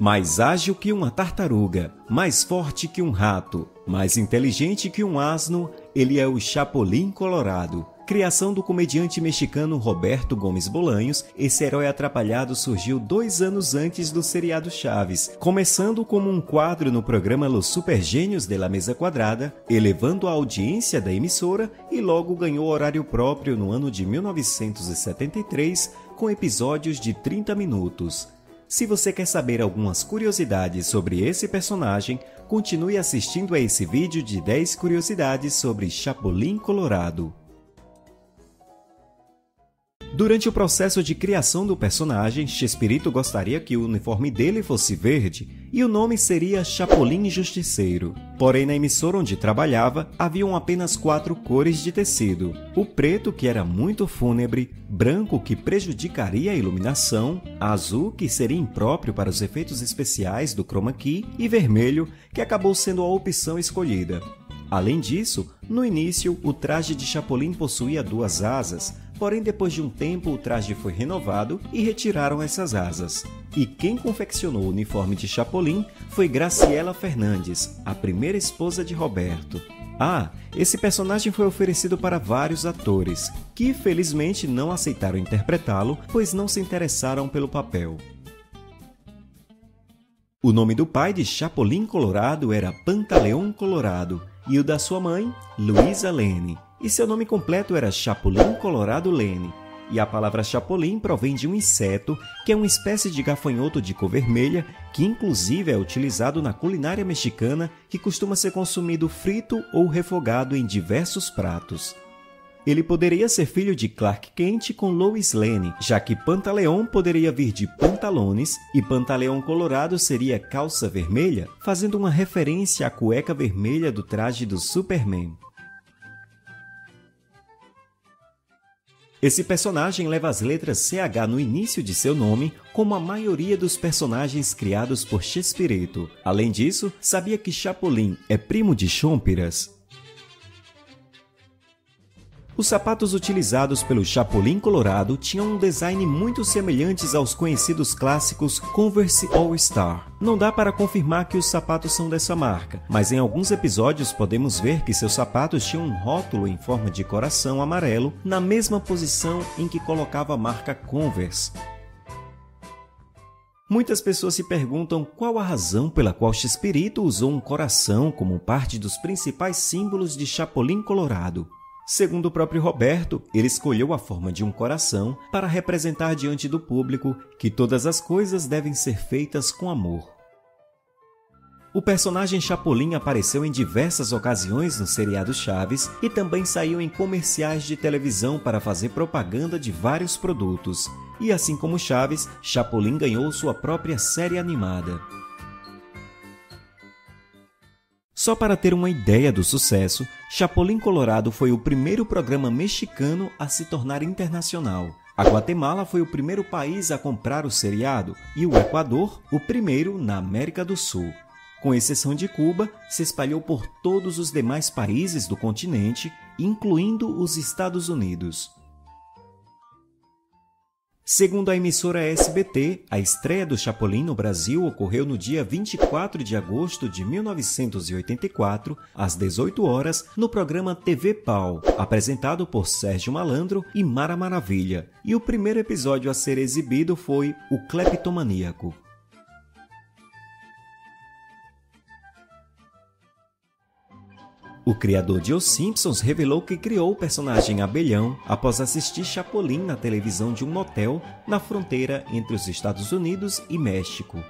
Mais ágil que uma tartaruga, mais forte que um rato, mais inteligente que um asno, ele é o Chapolin Colorado. Criação do comediante mexicano Roberto Gomes Bolanhos, esse herói atrapalhado surgiu dois anos antes do seriado Chaves, começando como um quadro no programa Los Super Gênios de la Mesa Quadrada, elevando a audiência da emissora e logo ganhou horário próprio no ano de 1973, com episódios de 30 minutos. Se você quer saber algumas curiosidades sobre esse personagem, continue assistindo a esse vídeo de 10 curiosidades sobre Chapolin Colorado. Durante o processo de criação do personagem, Chespirito gostaria que o uniforme dele fosse verde e o nome seria Chapolin Justiceiro. Porém, na emissora onde trabalhava, haviam apenas quatro cores de tecido: o preto, que era muito fúnebre, branco, que prejudicaria a iluminação, azul, que seria impróprio para os efeitos especiais do chroma key, e vermelho, que acabou sendo a opção escolhida. Além disso, no início, o traje de Chapolin possuía duas asas, Porém, depois de um tempo, o traje foi renovado e retiraram essas asas. E quem confeccionou o uniforme de Chapolin foi Graciela Fernandes, a primeira esposa de Roberto. Ah, esse personagem foi oferecido para vários atores, que felizmente não aceitaram interpretá-lo, pois não se interessaram pelo papel. O nome do pai de Chapolin Colorado era Pantaleão Colorado e o da sua mãe, Luísa Lene e seu nome completo era Chapolin Colorado Lene. E a palavra chapolim provém de um inseto que é uma espécie de gafanhoto de cor vermelha que inclusive é utilizado na culinária mexicana que costuma ser consumido frito ou refogado em diversos pratos. Ele poderia ser filho de Clark Kent com Lois Lane, já que Pantaleão poderia vir de pantalones e Pantaleão colorado seria calça vermelha, fazendo uma referência à cueca vermelha do traje do Superman. Esse personagem leva as letras CH no início de seu nome, como a maioria dos personagens criados por Chespirito. Além disso, sabia que Chapolin é primo de Chompiras? Os sapatos utilizados pelo Chapolin Colorado tinham um design muito semelhantes aos conhecidos clássicos Converse All Star. Não dá para confirmar que os sapatos são dessa marca, mas em alguns episódios podemos ver que seus sapatos tinham um rótulo em forma de coração amarelo na mesma posição em que colocava a marca Converse. Muitas pessoas se perguntam qual a razão pela qual Chespirito usou um coração como parte dos principais símbolos de Chapolin Colorado. Segundo o próprio Roberto, ele escolheu a forma de um coração para representar diante do público que todas as coisas devem ser feitas com amor. O personagem Chapolin apareceu em diversas ocasiões no seriado Chaves e também saiu em comerciais de televisão para fazer propaganda de vários produtos. E assim como Chaves, Chapolin ganhou sua própria série animada. Só para ter uma ideia do sucesso, Chapolin Colorado foi o primeiro programa mexicano a se tornar internacional. A Guatemala foi o primeiro país a comprar o seriado e o Equador, o primeiro na América do Sul. Com exceção de Cuba, se espalhou por todos os demais países do continente, incluindo os Estados Unidos. Segundo a emissora SBT, a estreia do Chapolin no Brasil ocorreu no dia 24 de agosto de 1984, às 18 horas, no programa TV Pau, apresentado por Sérgio Malandro e Mara Maravilha. E o primeiro episódio a ser exibido foi O Cleptomaníaco. O criador de Os Simpsons revelou que criou o personagem Abelhão após assistir Chapolin na televisão de um motel na fronteira entre os Estados Unidos e México.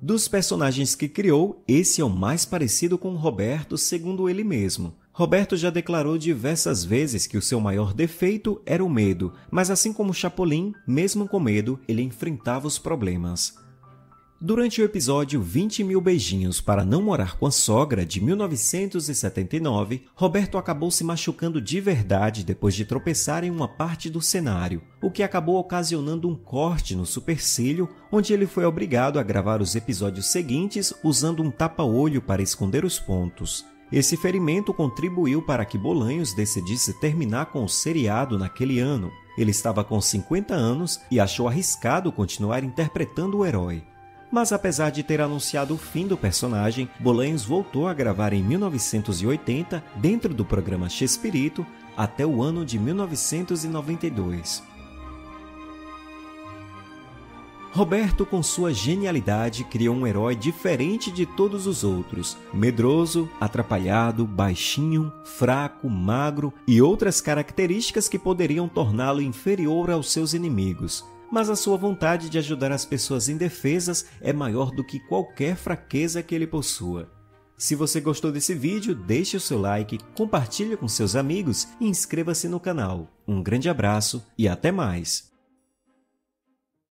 Dos personagens que criou, esse é o mais parecido com Roberto, segundo ele mesmo. Roberto já declarou diversas vezes que o seu maior defeito era o medo, mas assim como Chapolin, mesmo com medo, ele enfrentava os problemas. Durante o episódio 20 mil beijinhos para não morar com a sogra de 1979, Roberto acabou se machucando de verdade depois de tropeçar em uma parte do cenário, o que acabou ocasionando um corte no supercílio, onde ele foi obrigado a gravar os episódios seguintes usando um tapa-olho para esconder os pontos. Esse ferimento contribuiu para que Bolanhos decidisse terminar com o seriado naquele ano. Ele estava com 50 anos e achou arriscado continuar interpretando o herói. Mas apesar de ter anunciado o fim do personagem, Bolanhos voltou a gravar em 1980 dentro do programa Chespirito até o ano de 1992. Roberto, com sua genialidade, criou um herói diferente de todos os outros. Medroso, atrapalhado, baixinho, fraco, magro e outras características que poderiam torná-lo inferior aos seus inimigos. Mas a sua vontade de ajudar as pessoas indefesas é maior do que qualquer fraqueza que ele possua. Se você gostou desse vídeo, deixe o seu like, compartilhe com seus amigos e inscreva-se no canal. Um grande abraço e até mais!